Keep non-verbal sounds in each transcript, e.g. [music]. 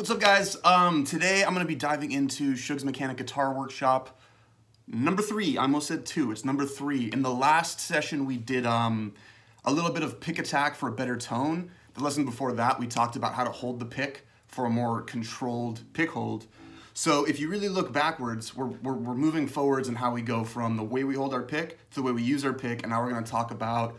What's up guys? Um, today I'm going to be diving into Sug's Mechanic Guitar Workshop number three. I almost said two. It's number three. In the last session we did um, a little bit of pick attack for a better tone. The lesson before that we talked about how to hold the pick for a more controlled pick hold. So if you really look backwards, we're, we're, we're moving forwards in how we go from the way we hold our pick to the way we use our pick, and now we're going to talk about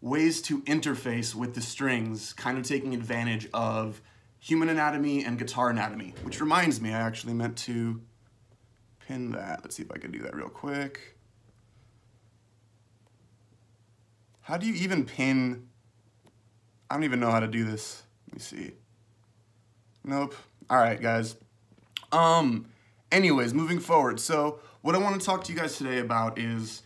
ways to interface with the strings, kind of taking advantage of human anatomy and guitar anatomy, which reminds me, I actually meant to pin that. Let's see if I can do that real quick. How do you even pin? I don't even know how to do this. Let me see. Nope. All right, guys. Um, anyways, moving forward. So what I want to talk to you guys today about is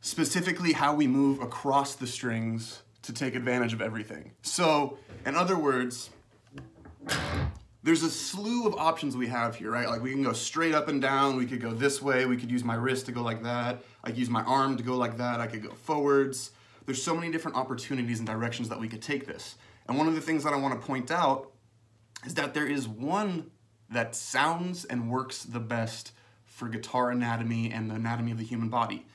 specifically how we move across the strings to take advantage of everything. So, in other words, there's a slew of options we have here, right? Like we can go straight up and down, we could go this way, we could use my wrist to go like that, I could use my arm to go like that, I could go forwards. There's so many different opportunities and directions that we could take this. And one of the things that I want to point out is that there is one that sounds and works the best for guitar anatomy and the anatomy of the human body.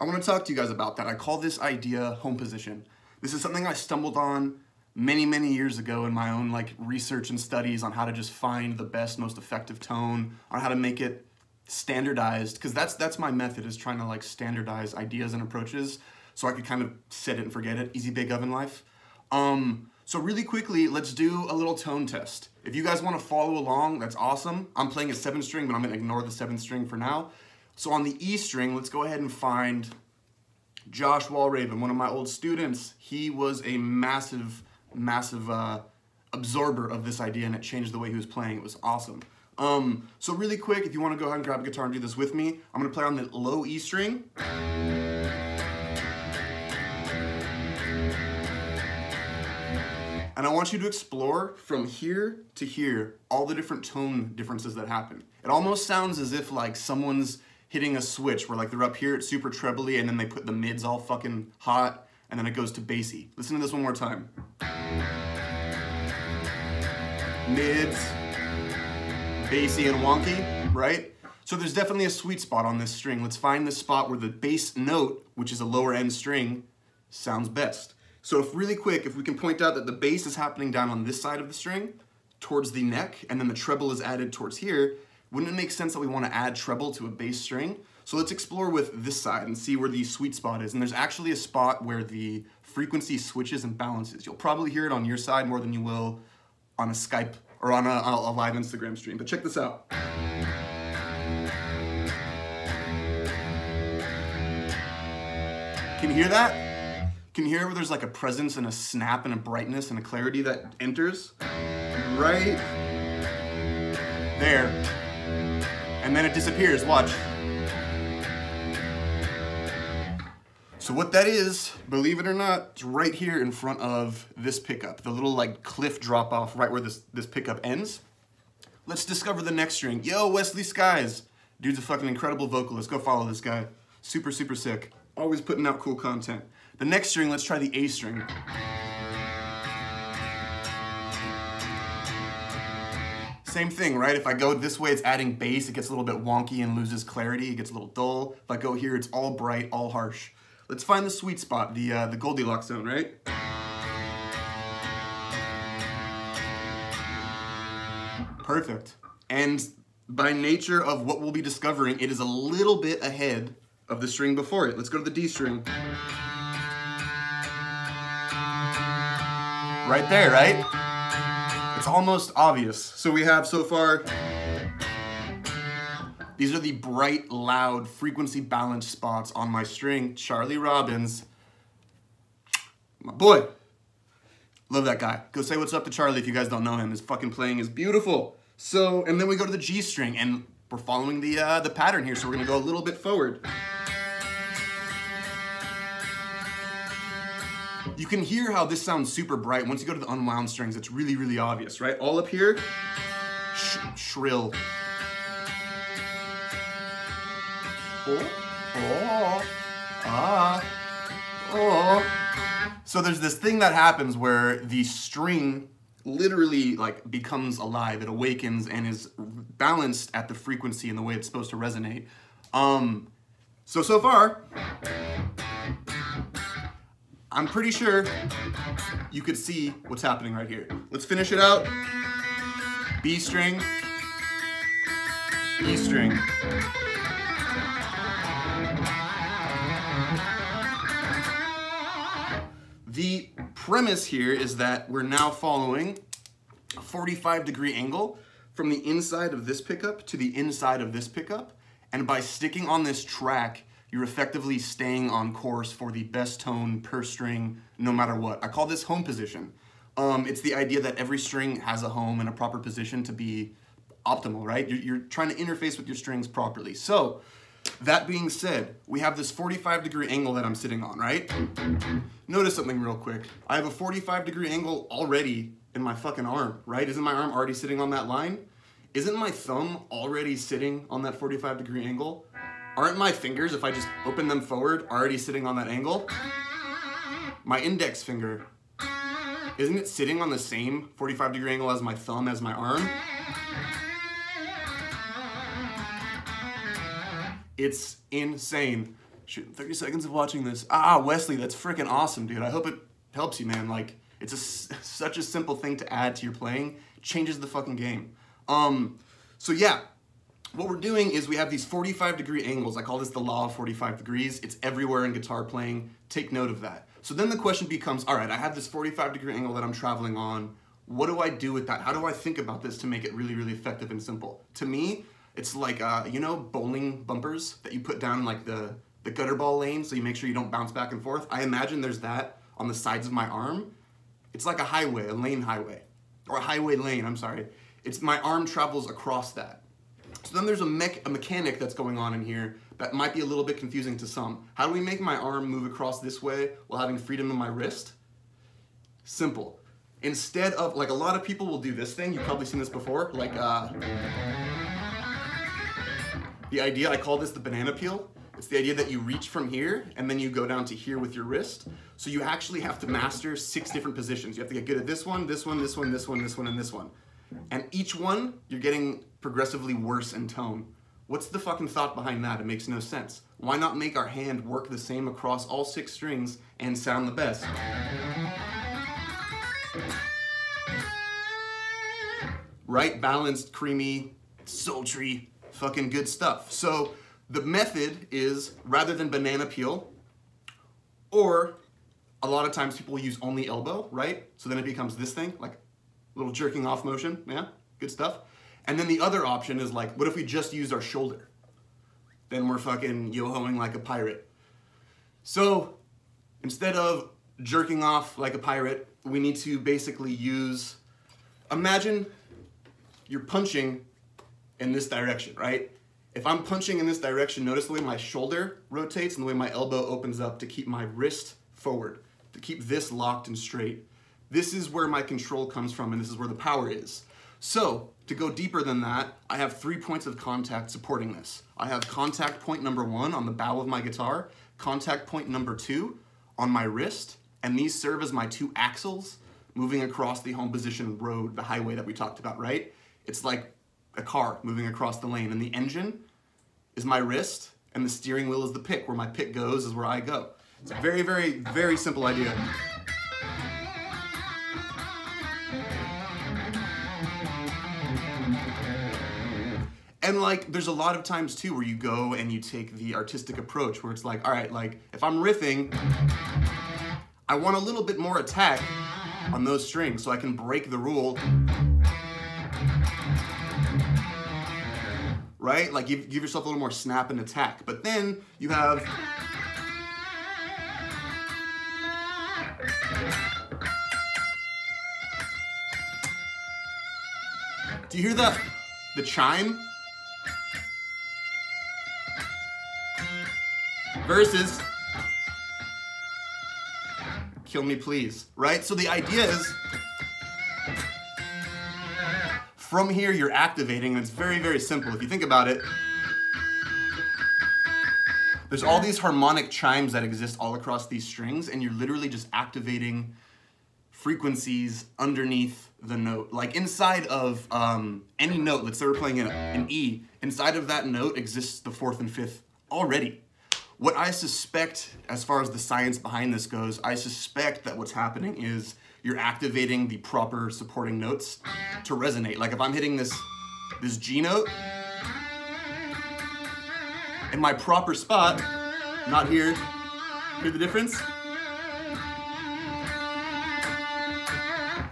I want to talk to you guys about that. I call this idea home position. This is something I stumbled on many, many years ago in my own like research and studies on how to just find the best, most effective tone, on how to make it standardized, because that's that's my method is trying to like standardize ideas and approaches so I could kind of set it and forget it, easy bake oven life. Um, so really quickly, let's do a little tone test. If you guys want to follow along, that's awesome. I'm playing a seven string, but I'm gonna ignore the seventh string for now. So on the E string, let's go ahead and find Josh Walraven, one of my old students. He was a massive, massive uh, absorber of this idea and it changed the way he was playing. It was awesome. Um, so really quick, if you want to go ahead and grab a guitar and do this with me, I'm going to play on the low E string. And I want you to explore from here to here all the different tone differences that happen. It almost sounds as if like someone's hitting a switch where like they're up here, it's super trebly, and then they put the mids all fucking hot, and then it goes to bassy. Listen to this one more time. Mids, bassy and wonky, right? So there's definitely a sweet spot on this string. Let's find the spot where the bass note, which is a lower end string, sounds best. So if really quick, if we can point out that the bass is happening down on this side of the string, towards the neck, and then the treble is added towards here, wouldn't it make sense that we want to add treble to a bass string? So let's explore with this side and see where the sweet spot is. And there's actually a spot where the frequency switches and balances. You'll probably hear it on your side more than you will on a Skype or on a, a live Instagram stream. But check this out. Can you hear that? Can you hear where there's like a presence and a snap and a brightness and a clarity that enters? Right there and then it disappears, watch. So what that is, believe it or not, it's right here in front of this pickup, the little like cliff drop off right where this, this pickup ends. Let's discover the next string. Yo, Wesley Skies. Dude's a fucking incredible vocalist. Go follow this guy. Super, super sick. Always putting out cool content. The next string, let's try the A string. Same thing, right? If I go this way, it's adding bass, it gets a little bit wonky and loses clarity, it gets a little dull. If I go here, it's all bright, all harsh. Let's find the sweet spot, the, uh, the Goldilocks zone, right? Perfect. And by nature of what we'll be discovering, it is a little bit ahead of the string before it. Let's go to the D string. Right there, right? It's almost obvious. So we have so far, these are the bright, loud, frequency balanced spots on my string. Charlie Robbins, my boy. Love that guy. Go say what's up to Charlie if you guys don't know him. His fucking playing is beautiful. So, and then we go to the G string and we're following the, uh, the pattern here. So we're gonna go a little bit forward. You can hear how this sounds super bright. Once you go to the unwound strings, it's really, really obvious, right? All up here, sh shrill. Oh, ah, oh. So there's this thing that happens where the string literally like becomes alive. It awakens and is balanced at the frequency and the way it's supposed to resonate. Um, so, so far, I'm pretty sure you could see what's happening right here. Let's finish it out. B string, E string. The premise here is that we're now following a 45 degree angle from the inside of this pickup to the inside of this pickup. And by sticking on this track, you're effectively staying on course for the best tone per string, no matter what. I call this home position. Um, it's the idea that every string has a home and a proper position to be optimal, right? You're, you're trying to interface with your strings properly. So, that being said, we have this 45 degree angle that I'm sitting on, right? Notice something real quick. I have a 45 degree angle already in my fucking arm, right? Isn't my arm already sitting on that line? Isn't my thumb already sitting on that 45 degree angle? Aren't my fingers, if I just open them forward, already sitting on that angle? My index finger, isn't it sitting on the same 45 degree angle as my thumb, as my arm? It's insane. Shoot, 30 seconds of watching this. Ah, Wesley, that's freaking awesome, dude. I hope it helps you, man. Like, it's a, [laughs] such a simple thing to add to your playing. Changes the fucking game. Um, so yeah, what we're doing is we have these 45 degree angles. I call this the law of 45 degrees. It's everywhere in guitar playing. Take note of that. So then the question becomes, all right, I have this 45 degree angle that I'm traveling on. What do I do with that? How do I think about this to make it really, really effective and simple? To me, it's like, uh, you know, bowling bumpers that you put down like the, the gutter ball lane so you make sure you don't bounce back and forth. I imagine there's that on the sides of my arm. It's like a highway, a lane highway, or a highway lane, I'm sorry. It's my arm travels across that. So then there's a, mech, a mechanic that's going on in here that might be a little bit confusing to some. How do we make my arm move across this way while having freedom in my wrist? Simple. Instead of, like a lot of people will do this thing, you've probably seen this before, like uh, the idea, I call this the banana peel. It's the idea that you reach from here and then you go down to here with your wrist. So you actually have to master six different positions. You have to get good at this one, this one, this one, this one, this one, and this one. And each one, you're getting progressively worse in tone. What's the fucking thought behind that? It makes no sense. Why not make our hand work the same across all six strings and sound the best? Right, balanced, creamy, sultry, fucking good stuff. So the method is rather than banana peel, or a lot of times people use only elbow, right? So then it becomes this thing, like a little jerking off motion, yeah, good stuff. And then the other option is like, what if we just use our shoulder? Then we're fucking yo-hoing like a pirate. So instead of jerking off like a pirate, we need to basically use, imagine you're punching in this direction, right? If I'm punching in this direction, notice the way my shoulder rotates and the way my elbow opens up to keep my wrist forward, to keep this locked and straight. This is where my control comes from and this is where the power is. So, to go deeper than that, I have three points of contact supporting this. I have contact point number one on the bow of my guitar, contact point number two on my wrist, and these serve as my two axles moving across the home position road, the highway that we talked about, right? It's like a car moving across the lane, and the engine is my wrist, and the steering wheel is the pick. Where my pick goes is where I go. It's a very, very, very simple idea. And like, there's a lot of times too where you go and you take the artistic approach where it's like, all right, like if I'm riffing, I want a little bit more attack on those strings so I can break the rule. Right? Like give, give yourself a little more snap and attack. But then you have Do you hear the the chime? Versus Kill Me Please, right? So the idea is from here you're activating, and it's very, very simple. If you think about it, there's all these harmonic chimes that exist all across these strings, and you're literally just activating frequencies underneath the note. Like inside of um, any note, let's say we're playing an, an E, inside of that note exists the fourth and fifth already. What I suspect, as far as the science behind this goes, I suspect that what's happening is you're activating the proper supporting notes to resonate. Like if I'm hitting this, this G note, in my proper spot, not here, hear the difference?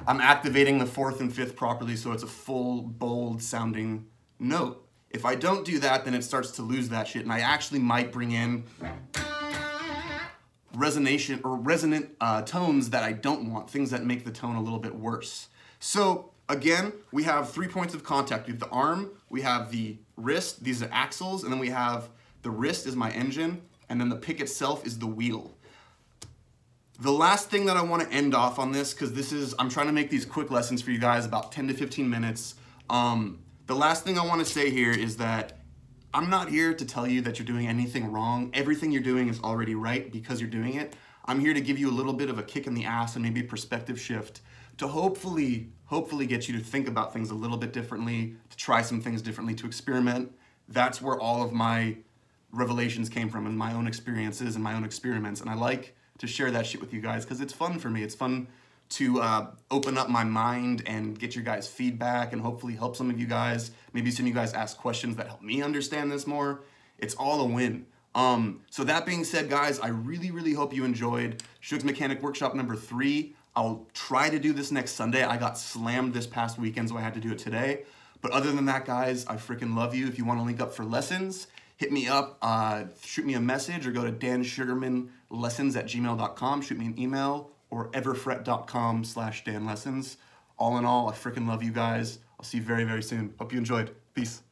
I'm activating the fourth and fifth properly so it's a full, bold sounding note. If I don't do that, then it starts to lose that shit, and I actually might bring in resonation or resonant uh, tones that I don't want, things that make the tone a little bit worse. So again, we have three points of contact. We have the arm, we have the wrist, these are axles, and then we have the wrist is my engine, and then the pick itself is the wheel. The last thing that I want to end off on this, because this is, I'm trying to make these quick lessons for you guys, about 10 to 15 minutes. Um, the last thing I want to say here is that I'm not here to tell you that you're doing anything wrong. Everything you're doing is already right because you're doing it. I'm here to give you a little bit of a kick in the ass and maybe a perspective shift to hopefully, hopefully get you to think about things a little bit differently, to try some things differently, to experiment. That's where all of my revelations came from and my own experiences and my own experiments. And I like to share that shit with you guys because it's fun for me. It's fun to uh, open up my mind and get your guys' feedback and hopefully help some of you guys. Maybe some of you guys ask questions that help me understand this more. It's all a win. Um, so that being said, guys, I really, really hope you enjoyed Sug's Mechanic Workshop number three. I'll try to do this next Sunday. I got slammed this past weekend, so I had to do it today. But other than that, guys, I freaking love you. If you want to link up for lessons, hit me up, uh, shoot me a message, or go to dansugarmanlessons at gmail.com. Shoot me an email or everfret.com slash danlessons. All in all, I freaking love you guys. I'll see you very, very soon. Hope you enjoyed. Peace.